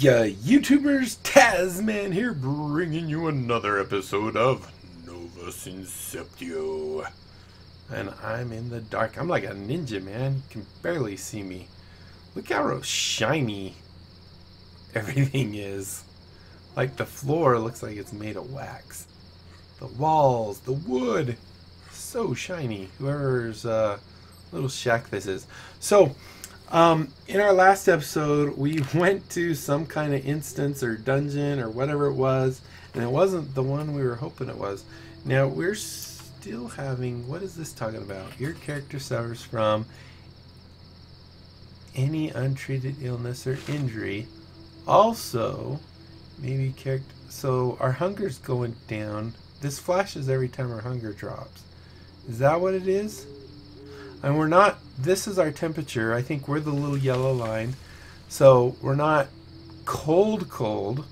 Yeah, YouTubers, Tazzmann here, bringing you another episode of Novus Inceptio. And I'm in the dark. I'm like a ninja, man. You can barely see me. Look how shiny everything is. Like the floor looks like it's made of wax. The walls, the wood, so shiny. Whoever's uh, little shack this is. So, um, in our last episode, we went to some kind of instance or dungeon or whatever it was, and it wasn't the one we were hoping it was. Now, we're still having, what is this talking about? Your character suffers from any untreated illness or injury. Also, maybe character, so our hunger's going down. This flashes every time our hunger drops. Is that what it is? And we're not, this is our temperature. I think we're the little yellow line. So we're not cold, cold.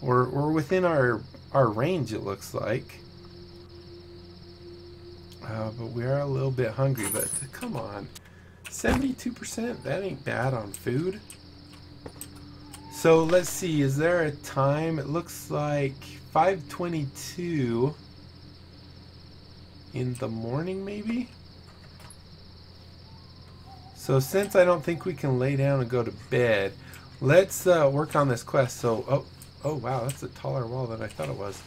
We're, we're within our, our range, it looks like. Uh, but we are a little bit hungry, but come on. 72%, that ain't bad on food. So let's see, is there a time? It looks like 522 in the morning, maybe? So since I don't think we can lay down and go to bed, let's uh, work on this quest. So, oh, oh wow, that's a taller wall than I thought it was.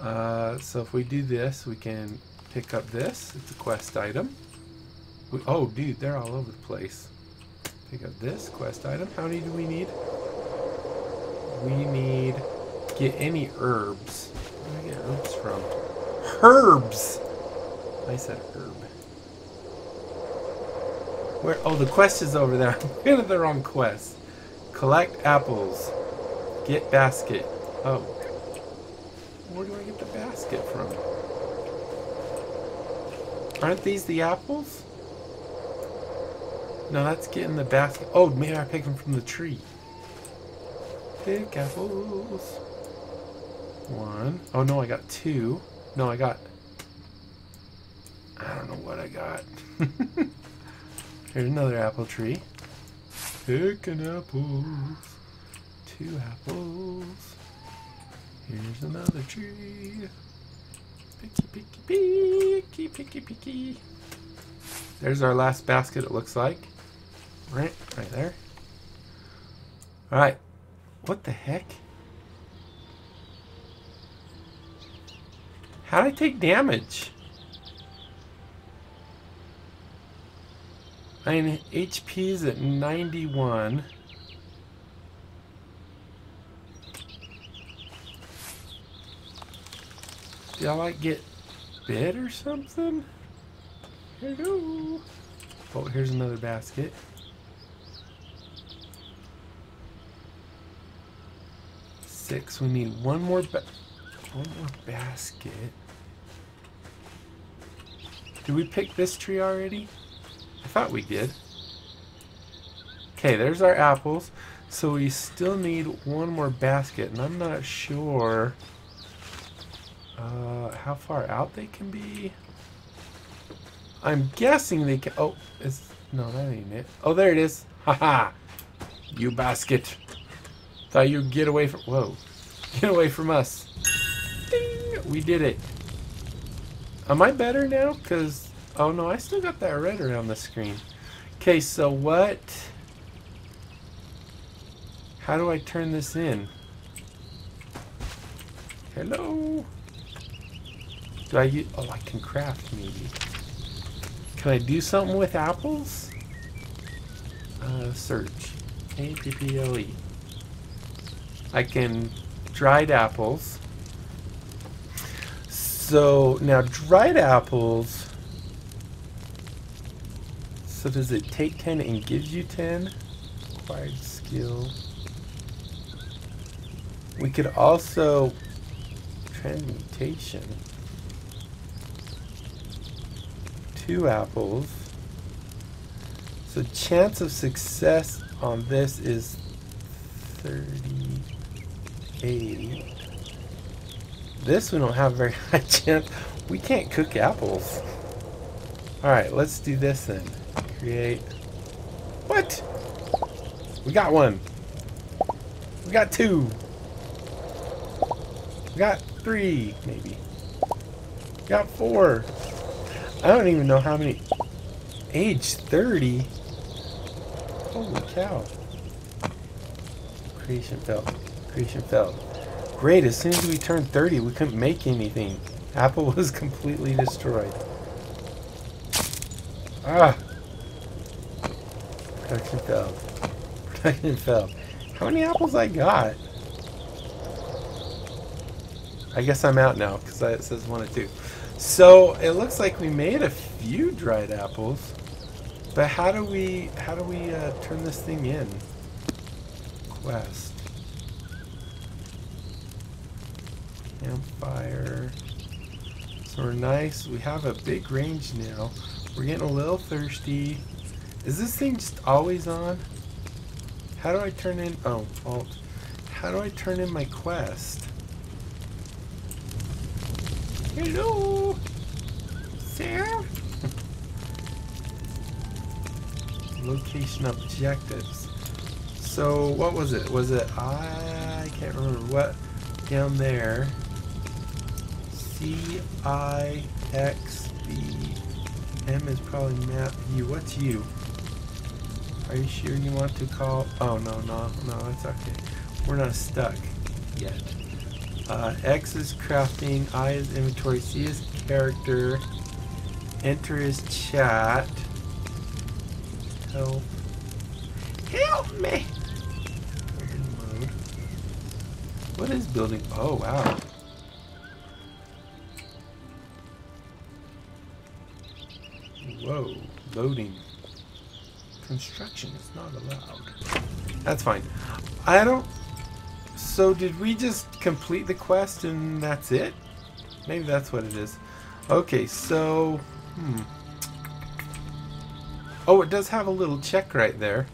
Uh, so if we do this, we can pick up this. It's a quest item. We, oh, dude, they're all over the place. Pick up this quest item. How many do we need? We need get any herbs. Where do I get herbs from? Herbs. I said herb. Where? Oh, the quest is over there. I'm looking the wrong quest. Collect apples. Get basket. Oh. Where do I get the basket from? Aren't these the apples? No, that's getting the basket. Oh, maybe I pick them from the tree. Pick apples. One. Oh, no, I got two. No, I got... I don't know what I got. Here's another apple tree. Picking apples. Two apples. Here's another tree. Picky, picky, picky, picky, picky. There's our last basket, it looks like. Right, right there. Alright. What the heck? How'd I take damage? I mean, HP's at 91. Did I like get bit or something? Here we go. Oh, here's another basket. Six. We need one more ba one more basket. Did we pick this tree already? Thought we did. Okay, there's our apples. So we still need one more basket, and I'm not sure uh, how far out they can be. I'm guessing they can. Oh, it's no, that ain't it. Oh, there it is. Haha, you basket. Thought you'd get away from. Whoa, get away from us. Ding! We did it. Am I better now? Cause Oh no, I still got that red around the screen. Okay, so what? How do I turn this in? Hello? Do I use, oh, I can craft maybe. Can I do something with apples? Uh, search. A-P-P-L-E. I can dried apples. So now dried apples so does it take 10 and gives you 10? Acquired skill. We could also transmutation. Two apples. So chance of success on this is 38. This we don't have very high chance. We can't cook apples. Alright, let's do this then. Create. What? We got one. We got two. We got three, maybe. We got four. I don't even know how many. Age 30? Holy cow. Creation fell. Creation fell. Great, as soon as we turned 30, we couldn't make anything. Apple was completely destroyed. Ah! Production failed. Production. How many apples I got? I guess I'm out now, because it says one or two. So, it looks like we made a few dried apples. But how do we, how do we uh, turn this thing in? Quest. Campfire. So we're nice. We have a big range now. We're getting a little thirsty. Is this thing just always on? How do I turn in... Oh, alt. How do I turn in my quest? Hello? Sarah? Location objectives. So, what was it? Was it I... Can't remember what down there. C I X B M is probably map U. What's U? Are you sure you want to call? Oh no no no that's okay. We're not stuck yet. Uh, X is crafting. I is inventory. C is character. Enter is chat. Help. Help me! What is building? Oh wow. Whoa, loading. Construction is not allowed. That's fine. I don't... So did we just complete the quest and that's it? Maybe that's what it is. Okay, so... Hmm. Oh, it does have a little check right there.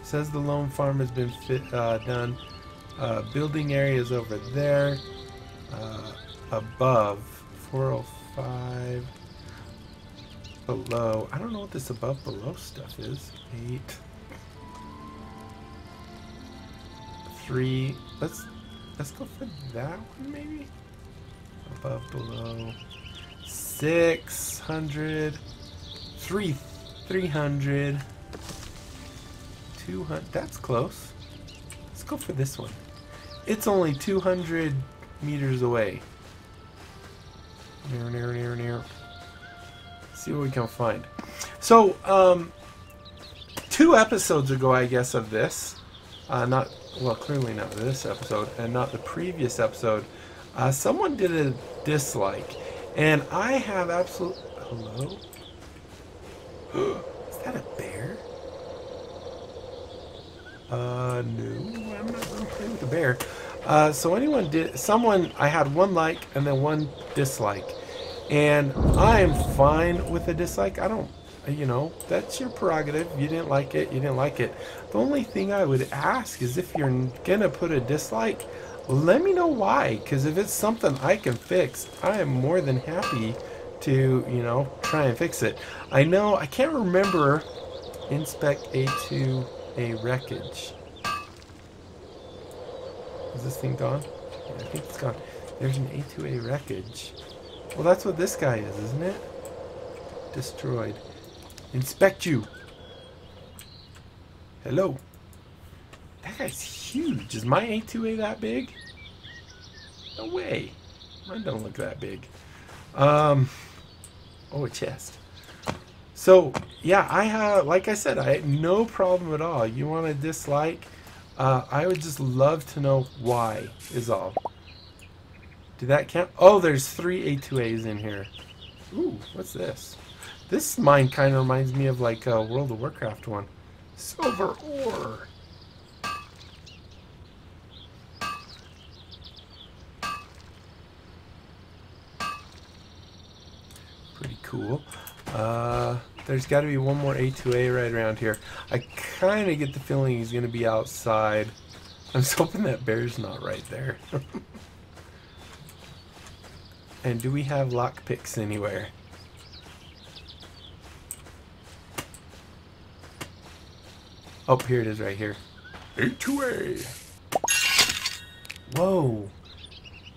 It says the loan farm has been fit, uh, done. Uh, building area is over there. Uh, above. 405 below. I don't know what this above below stuff is. Eight. Three. Let's let's go for that one maybe. Above below. Six hundred. Three three hundred. Two hundred that's close. Let's go for this one. It's only two hundred meters away. Near near near near see what we can find. So, um, two episodes ago, I guess, of this, uh, not, well, clearly not this episode, and not the previous episode, uh, someone did a dislike, and I have absolute, hello? Is that a bear? Uh, no, I'm not going to play with the bear. Uh, so anyone did, someone, I had one like and then one dislike. And I am fine with a dislike. I don't, you know, that's your prerogative. You didn't like it, you didn't like it. The only thing I would ask is if you're gonna put a dislike, let me know why. Because if it's something I can fix, I am more than happy to, you know, try and fix it. I know, I can't remember inspect A2A wreckage. Is this thing gone? Yeah, I think it's gone. There's an A2A wreckage. Well, that's what this guy is, isn't it? Destroyed. Inspect you. Hello. That guy's huge. Is my A2A that big? No way. Mine don't look that big. Um. Oh, a chest. So, yeah, I have, like I said, I had no problem at all. You want to dislike? Uh, I would just love to know why, is all. Did that count? Oh, there's three A2As in here. Ooh, what's this? This mine kind of reminds me of like a World of Warcraft one. Silver ore. Pretty cool. Uh, there's got to be one more A2A right around here. I kind of get the feeling he's going to be outside. I'm just hoping that bear's not right there. And do we have lockpicks anywhere? Oh, here it is right here. A2A. Whoa.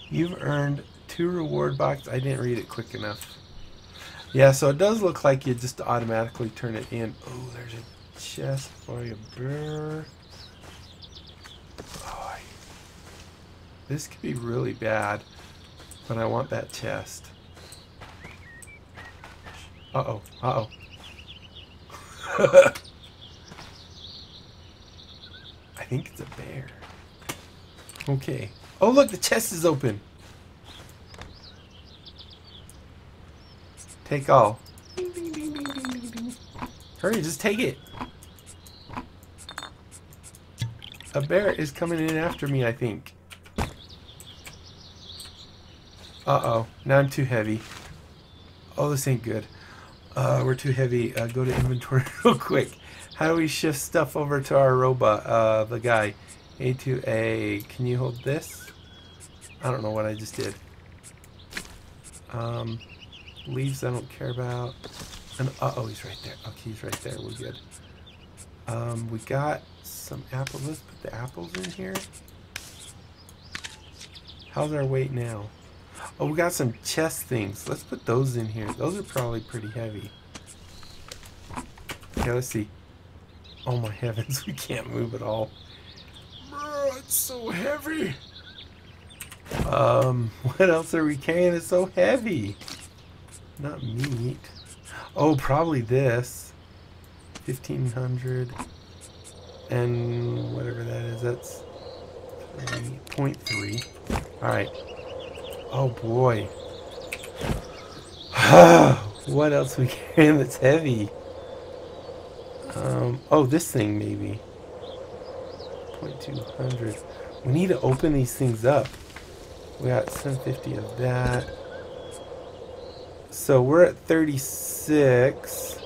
You've earned two reward boxes. I didn't read it quick enough. Yeah, so it does look like you just automatically turn it in. Oh, there's a chest for you, bear. Oh, I... This could be really bad, but I want that chest. Uh-oh, uh-oh. I think it's a bear. Okay. Oh, look, the chest is open. Take all. Hurry, just take it. A bear is coming in after me, I think. Uh-oh. Now I'm too heavy. Oh, this ain't good. Uh, we're too heavy. Uh, go to inventory real quick. How do we shift stuff over to our robot, uh, the guy? A to A. Can you hold this? I don't know what I just did. Um, leaves I don't care about. And, uh oh, he's right there. Okay, he's right there. We're good. Um, we got some apples. Let's put the apples in here. How's our weight now? Oh, we got some chest things. Let's put those in here. Those are probably pretty heavy. Okay, let's see. Oh my heavens, we can't move at all. Bro, it's so heavy. Um, what else are we carrying? It's so heavy. Not meat. Oh, probably this. 1500 and whatever that is. That's 3.3. Alright. Oh boy. what else we can that's heavy? Um, oh, this thing maybe. 0.200. We need to open these things up. We got 750 of that. So we're at 36.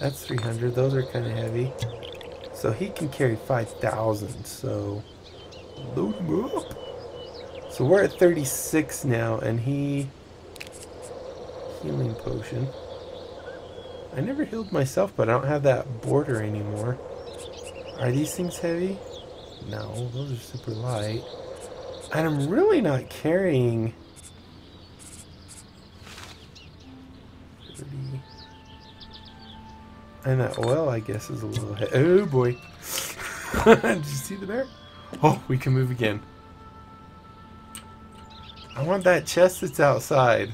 That's 300. Those are kind of heavy. So he can carry 5,000. So load him up. So we're at 36 now, and he... Healing potion. I never healed myself, but I don't have that border anymore. Are these things heavy? No, those are super light. And I'm really not carrying... 30. And that oil, I guess, is a little. Oh, boy. Did you see the bear? Oh, we can move again. I want that chest that's outside.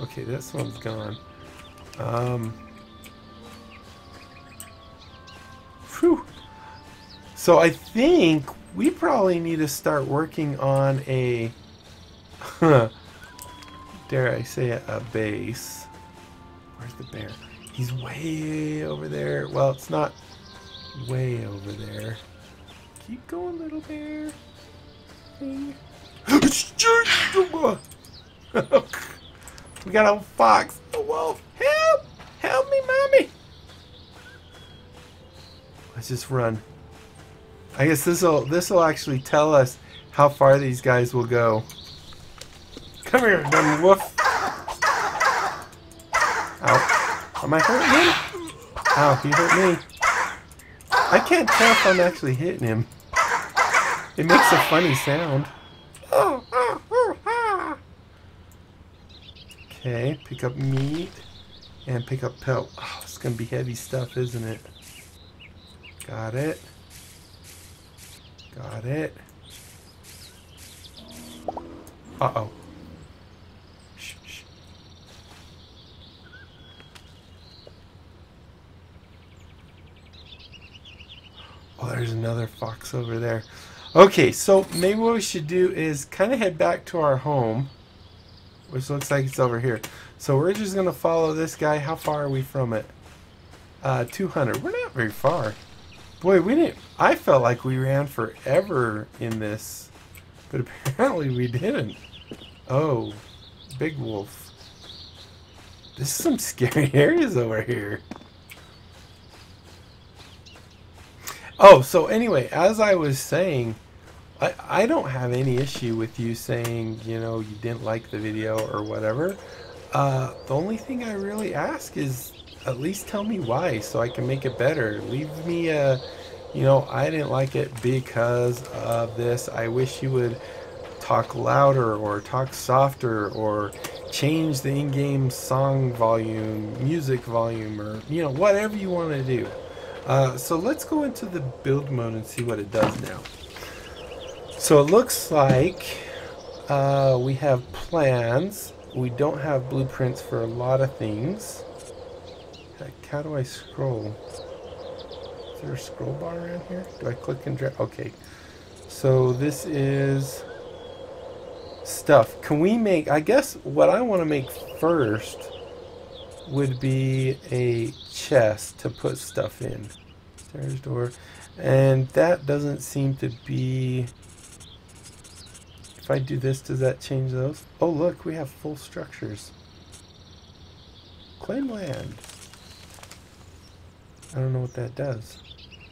Okay, this one's gone. Um. Whew. So I think we probably need to start working on a, dare I say it, a base. Where's the bear? He's way over there. Well, it's not way over there. Keep going, little bear. we got a fox, oh, a wolf. Help! Help me, mommy! Let's just run. I guess this will this will actually tell us how far these guys will go. Come here, dumb wolf. Ow. Am I hurting him? Ow, he hurt me. I can't tell if I'm actually hitting him. It makes a funny sound. Okay, pick up meat and pick up pelt. Oh, it's gonna be heavy stuff, isn't it? Got it. Got it. Uh-oh. Oh, there's another fox over there. Okay, so maybe what we should do is kind of head back to our home, which looks like it's over here. So we're just going to follow this guy. How far are we from it? Uh, 200. We're not very far. Boy, we didn't. I felt like we ran forever in this, but apparently we didn't. Oh, big wolf. There's some scary areas over here. Oh, so anyway, as I was saying, I, I don't have any issue with you saying, you know, you didn't like the video or whatever. Uh, the only thing I really ask is at least tell me why so I can make it better. Leave me a you know, I didn't like it because of this. I wish you would talk louder or talk softer or change the in-game song volume, music volume, or, you know, whatever you want to do. Uh, so let's go into the build mode and see what it does now. So it looks like uh, we have plans. We don't have blueprints for a lot of things. Heck, how do I scroll? Is there a scroll bar around here? Do I click and drag? Okay. So this is stuff. Can we make, I guess what I want to make first would be a chest to put stuff in. Stairs door. And that doesn't seem to be, if I do this, does that change those? Oh look, we have full structures. Claim land. I don't know what that does.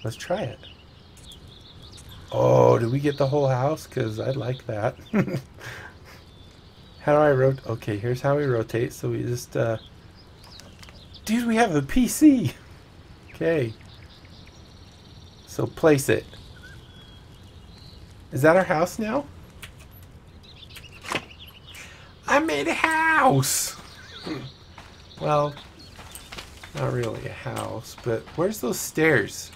Let's try it. Oh, did we get the whole house? Because I'd like that. how do I rotate? Okay, here's how we rotate. So we just, uh... Dude, we have a PC! Okay. So place it. Is that our house now? I made a house! Hmm. well, not really a house, but where's those stairs?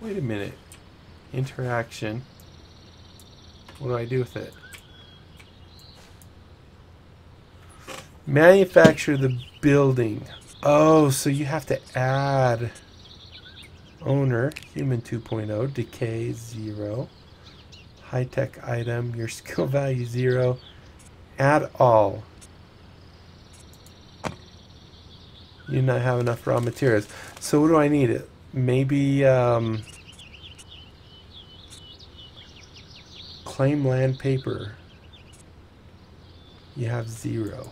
Wait a minute. Interaction. What do I do with it? Manufacture the building. Oh, so you have to add owner, human 2.0, decay 0, high-tech item, your skill value 0, at all. You not have enough raw materials. So what do I need? Maybe um, claim land paper. You have zero.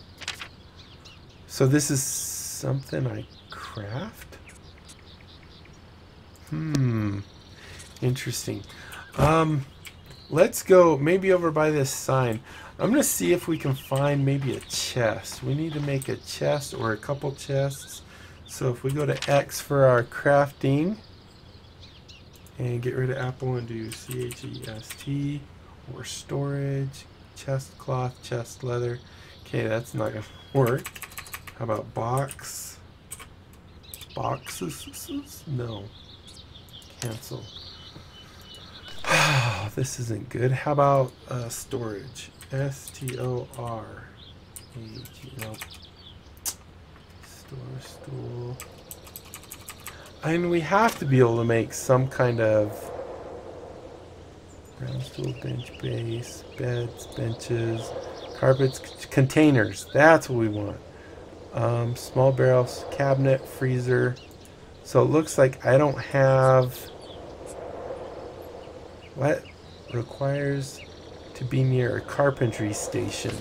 So this is something I craft? Hmm. Interesting. Um, let's go maybe over by this sign. I'm going to see if we can find maybe a chest. We need to make a chest or a couple chests. So if we go to X for our crafting and get rid of Apple and do C-H-E-S-T or storage, chest cloth, chest leather. Okay, that's not going to work. How about box? Boxes? No. Cancel. this isn't good. How about uh, storage? S-T-O-R. Store stool. And we have to be able to make some kind of round stool, bench base, beds, benches, carpets, containers. That's what we want. Um, small barrels, cabinet, freezer. So it looks like I don't have what requires to be near a carpentry station.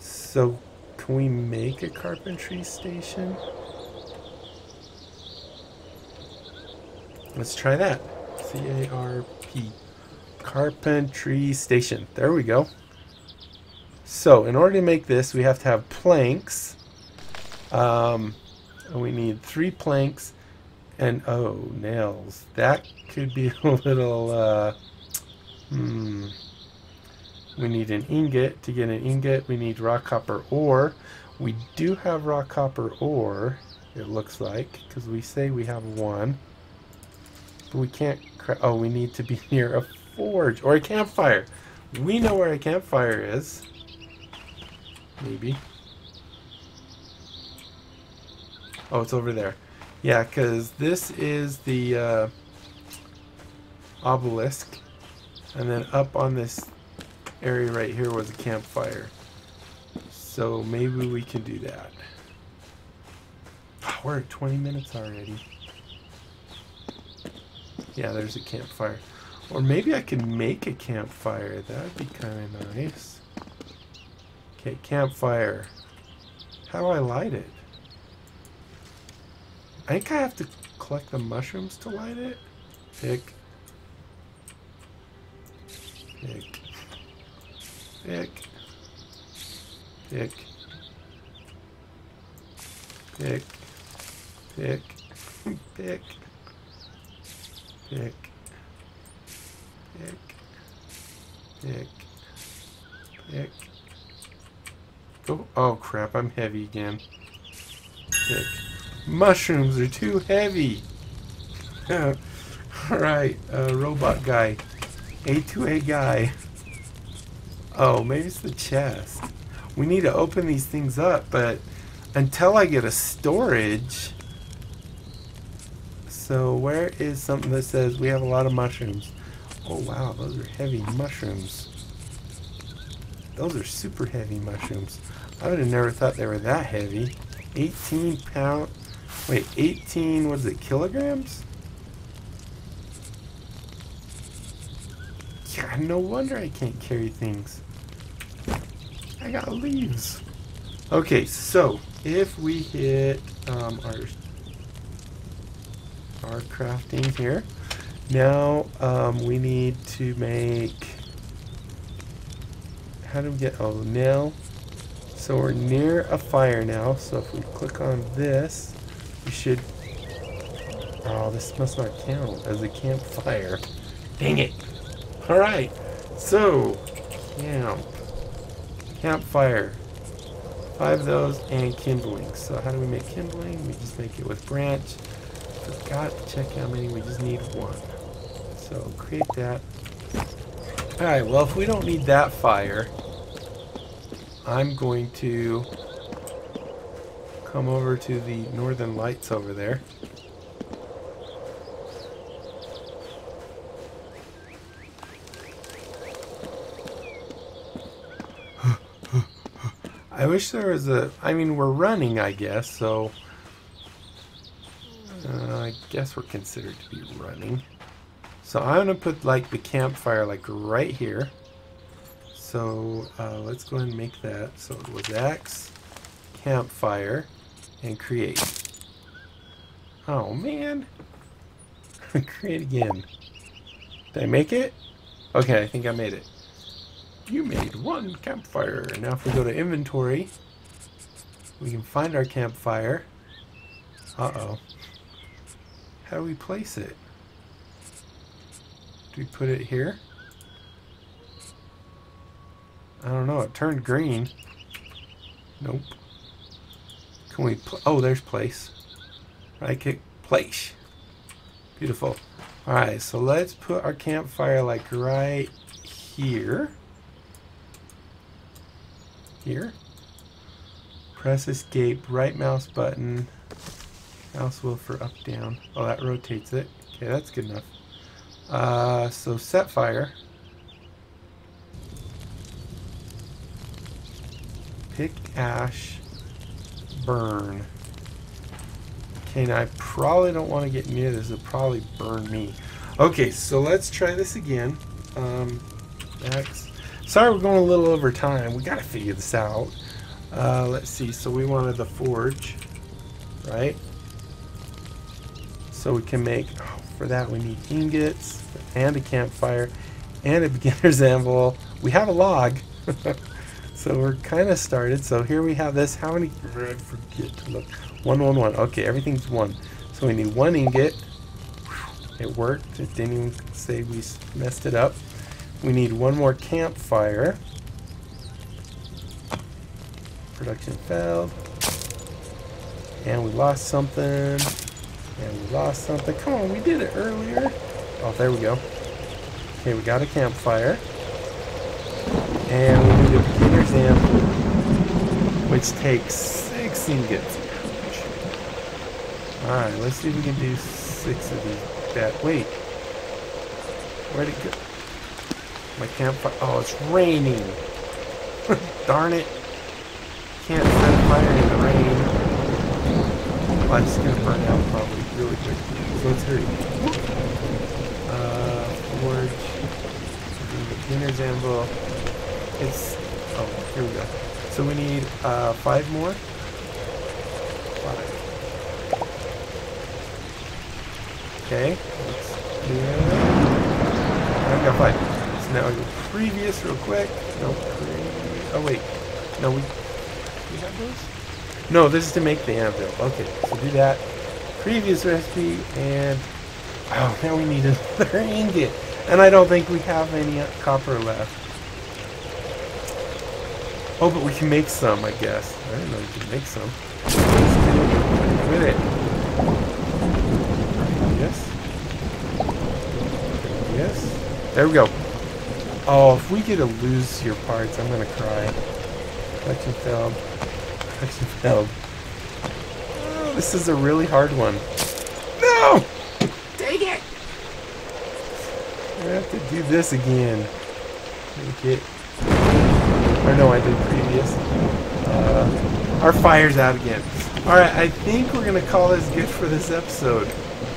So can we make a carpentry station? Let's try that. C-A-R-P. Carpentry station. There we go. So in order to make this, we have to have planks. Um, we need three planks and, oh, nails. That could be a little, uh, hmm. We need an ingot. To get an ingot, we need rock copper ore. We do have rock copper ore, it looks like, because we say we have one. But we can't... Oh, we need to be near a forge or a campfire. We know where a campfire is. Maybe. Oh, it's over there. Yeah, because this is the uh, obelisk. And then up on this area right here was a campfire. So maybe we can do that. Oh, we're at 20 minutes already. Yeah, there's a campfire. Or maybe I can make a campfire. That would be kind of nice. Okay, campfire. How do I light it? I think I have to collect the mushrooms to light it. Pick. Pick. Pick. Pick. Pick. Pick. pick. Pick. Pick. Pick. Pick. Oh, oh crap, I'm heavy again. Pick. Mushrooms are too heavy. Alright, uh, robot guy. A2A guy. Oh, maybe it's the chest. We need to open these things up, but until I get a storage... So where is something that says we have a lot of mushrooms? Oh wow, those are heavy mushrooms. Those are super heavy mushrooms. I would have never thought they were that heavy. 18 pound... Wait, 18, what is it, kilograms? Yeah, no wonder I can't carry things. I got leaves. Okay, so if we hit um, our our crafting here, now um, we need to make. How do we get? Oh, nail. So we're near a fire now. So if we click on this, we should. Oh, this must not count as a campfire. Dang it! Alright, so, camp. Campfire. Five of those and kindling. So how do we make kindling? We just make it with branch. Forgot to check how many, we just need one. So create that. Alright, well if we don't need that fire, I'm going to come over to the northern lights over there. I wish there was a... I mean, we're running, I guess, so... Uh, I guess we're considered to be running. So I'm going to put, like, the campfire, like, right here. So, uh, let's go ahead and make that. So it was X, campfire, and create. Oh, man. create again. Did I make it? Okay, I think I made it. You made one campfire. Now if we go to inventory, we can find our campfire. Uh-oh. How do we place it? Do we put it here? I don't know. It turned green. Nope. Can we... oh, there's place. Right click. Place. Beautiful. Alright, so let's put our campfire like right here here. Press escape, right mouse button, mouse wheel for up, down. Oh, that rotates it. Okay, that's good enough. Uh, so set fire. Pick ash, burn. Okay, now I probably don't want to get near this. It'll probably burn me. Okay, so let's try this again. Um, Sorry we're going a little over time. We got to figure this out. Uh, let's see. So we wanted the forge, right? So we can make, oh, for that we need ingots and a campfire and a beginner's anvil. We have a log. so we're kind of started. So here we have this. How many? I forget to look. One, one, one. Okay, everything's one. So we need one ingot. It worked. It didn't even say we messed it up. We need one more campfire. Production failed. And we lost something. And we lost something. Come on, we did it earlier. Oh, there we go. Okay, we got a campfire. And we need which takes six ingots. Alright, let's see if we can do six of these. That wait. Where'd it go? My campfire. Oh, it's raining. Darn it. Can't set fire in the rain. Just gonna burn out probably really quick. So let's hurry. Uh, forge. Beginner's anvil. It's. Oh, here we go. So we need uh, five more. Five. Okay, let's. I've got five. So Now go previous real quick. No, oh wait, no we we have those. No, this is to make the anvil. Okay, so do that. previous recipe, and oh, now we need another ingot. And I don't think we have any copper left. Oh, but we can make some, I guess. I didn't know we could make some. Let's it. Yes. Yes. There we go. Oh, if we get to lose your parts, I'm gonna cry. Collection failed. Collection failed. Oh, this is a really hard one. No! Dang it! I have to do this again. Make it. Or no, I did previous. Uh, our fire's out again. Alright, I think we're gonna call this good for this episode.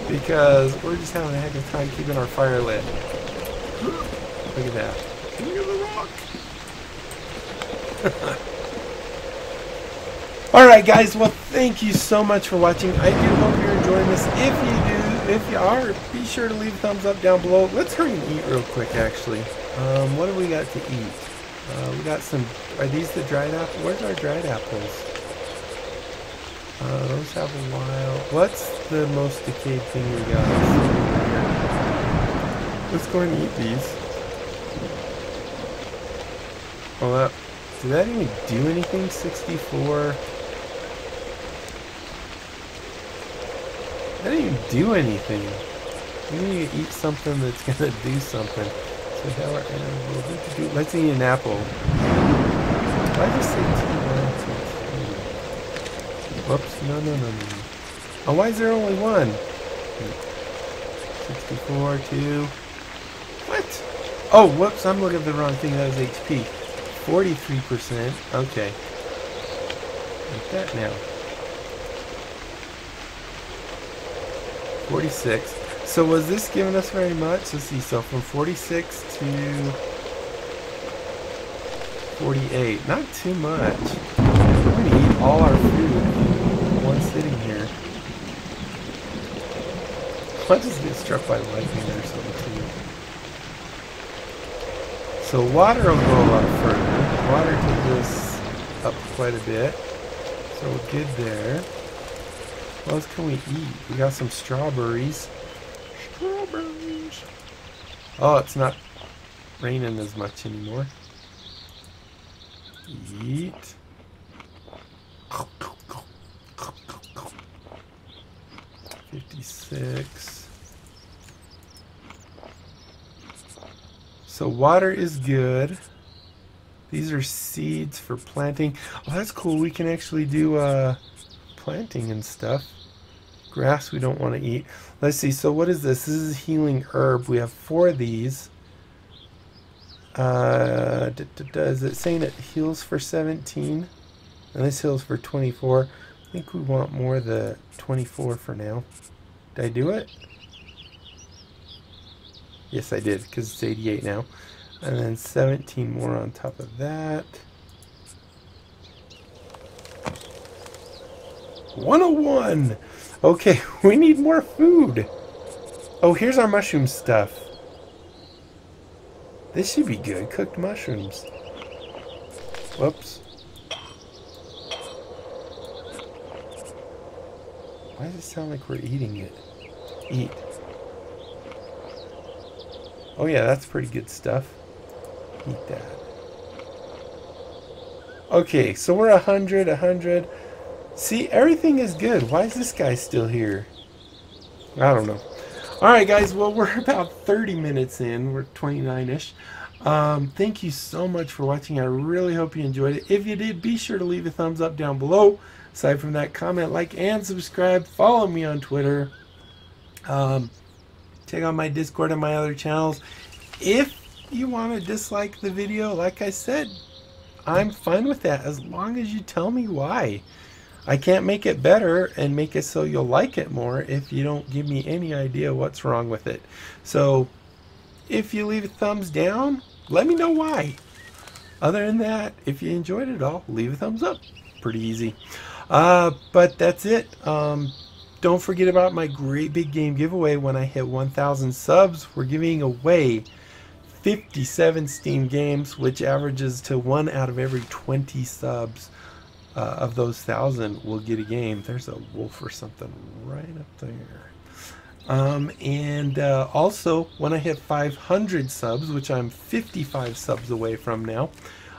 Because we're just having a heck of a time keeping our fire lit. Look at that. Look at the rock. Alright guys, well thank you so much for watching. I do hope you're enjoying this. If you do, if you are, be sure to leave a thumbs up down below. Let's hurry and eat real quick actually. Um, what do we got to eat? Uh, we got some, are these the dried apples? Where's our dried apples? Uh, those have a while. What's the most decayed thing we got? Let's go and eat these. Oh, that, did that even do anything? 64. That didn't even do anything. We need to eat something that's gonna do something. So how are animals? Do, let's eat an apple. I say two Whoops, no, no, no, no. Oh, why is there only one? 64, 2. What? Oh, whoops, I'm looking at the wrong thing. That was HP. 43%. Okay. Like that now. 46. So was this giving us very much? Let's see. So from 46 to 48. Not too much. We're going to eat all our food in one sitting here. I'll just get struck by lightning or something too. So water will go a lot further. Water took us up quite a bit. So we're good there. What else can we eat? We got some strawberries. Oh, it's not raining as much anymore. Eat. Fifty-six. So water is good. These are seeds for planting. Oh, that's cool. We can actually do uh, planting and stuff. Grass we don't want to eat. Let's see. So what is this? This is a healing herb. We have four of these. Uh, is it saying it heals for 17? And this heals for 24. I think we want more the 24 for now. Did I do it? Yes, I did, because it's 88 now. And then 17 more on top of that. 101! Okay, we need more food. Oh, here's our mushroom stuff. This should be good. Cooked mushrooms. Whoops. Why does it sound like we're eating it? Eat. Oh yeah, that's pretty good stuff. Eat that. Okay, so we're a hundred, a hundred. See, everything is good. Why is this guy still here? I don't know. Alright guys, well we're about 30 minutes in. We're 29-ish. Um, thank you so much for watching. I really hope you enjoyed it. If you did, be sure to leave a thumbs up down below. Aside from that, comment, like, and subscribe. Follow me on Twitter. Um, check out my Discord and my other channels. If you want to dislike the video, like I said, I'm fine with that as long as you tell me why. I can't make it better and make it so you'll like it more if you don't give me any idea what's wrong with it. So if you leave a thumbs down, let me know why. Other than that, if you enjoyed it all, leave a thumbs up. Pretty easy. Uh, but that's it. Um, don't forget about my great big game giveaway when I hit 1,000 subs. We're giving away 57 Steam games, which averages to one out of every 20 subs. Uh, of those thousand will get a game. There's a wolf or something right up there. Um, and uh, also, when I hit 500 subs, which I'm 55 subs away from now,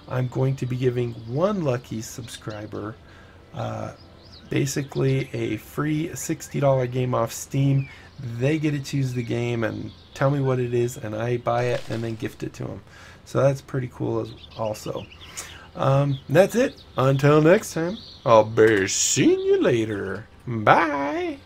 I'm going to be giving one lucky subscriber uh, basically a free $60 game off Steam. They get to choose the game and tell me what it is, and I buy it and then gift it to them. So that's pretty cool as also. Um, that's it. Until next time, I'll be seeing you later. Bye.